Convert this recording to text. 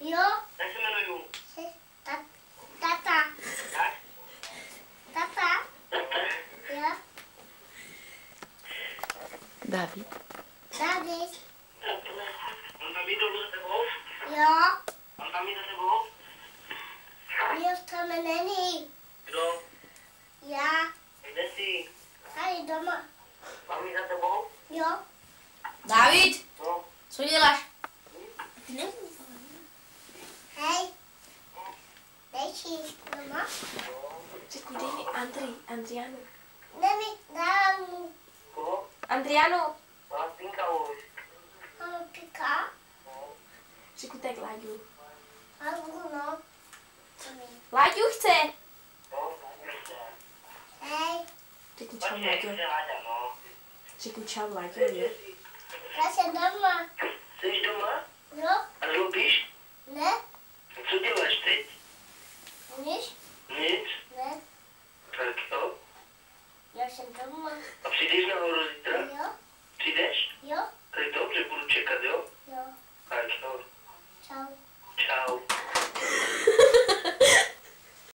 Jo? Jak se jmenuju? Ta- Tata. Tata. Jo? David. David. On tam jít dolů za tebou? Jo? On tam jít za tebou? Jo, tam není. Kdo? Já. Kde jsi? Tady doma. Mám jít za tebou? Jo? David, co děláš? Hej. Nečíst, mama. Řekni, dej mi Andri, Andrianu. Dej mi, dám mu. Andrianu. Mám pinka už. Mám pinka? Řekni tak Láďu. Láďu, no. Láďu chce. Řekni čau, Láďu. Řekni čau, Láďu. Já jsem doma. Jsi doma? No. Sakin ol. sento şimdi mi? Hapsideyiz ne horoz ittiren? Yok.